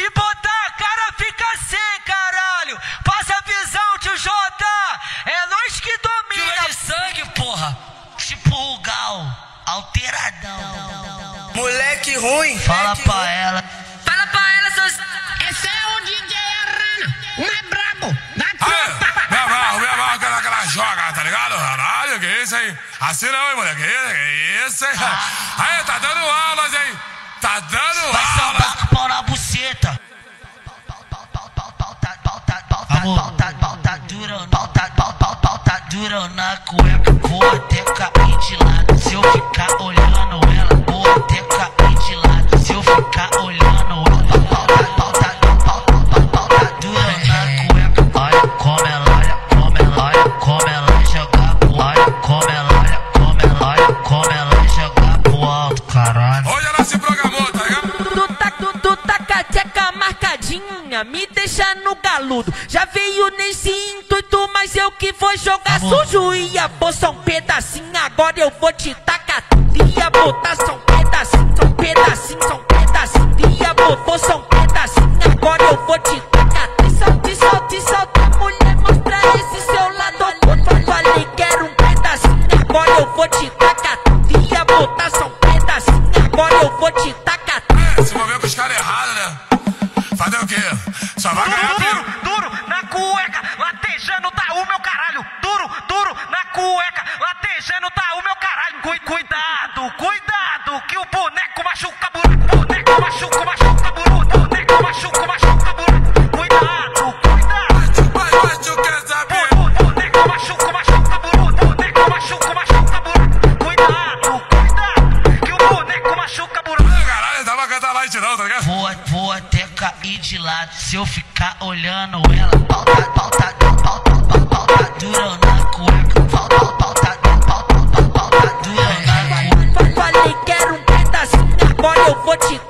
Se botar a cara, fica sem, caralho. Passa a visão, tio Jota. É nós que domina. Chuva de sangue, porra. Tipo o Gal, alteradão. Moleque ruim. Fala moleque pra ruim. ela. Fala pra ela, seus... Esse é o DJ Arana, mais brabo da Aí, tropa. me amarro, me amarro aquela, aquela joga, tá ligado? Caralho, que isso aí? Assim não, hein, moleque? Que isso, hein? Aí, tá dando aulas, hein? Pauta, pauta dura, pauta, pauta, pauta dura na cueca. Vou até cair de lado. Se eu ficar olhando me deixa no galudo. Já veio nesse intuito, mas eu que vou jogar Amor. sujo. Ia pôr só um pedacinho, agora eu vou te tacar. Ia botar só um pedacinho, só um pedacinho, só um pedacinho. Ia botar só um pedacinho, agora eu vou te tacar. Te solta, te solta, te solta, mulher, mostra esse seu lado. Eu falei que era um pedacinho, agora eu vou te tacar. Ia botar só um pedacinho, agora eu vou te tacar Só vai ganhar Duro, duro, na cueca, latejando tá o meu caralho. Duro, duro, na cueca, latejando tá o meu caralho. Cui- cuidado, cuidado, que o boneco não, tá ligado? Vou, vou até cair de lado se eu ficar olhando ela. Pauta, pauta, pauta, pauta, pauta dura na cueca. Pauta, pauta, pauta, pauta dura na cueca. Falei que era um pedacinho, agora eu vou te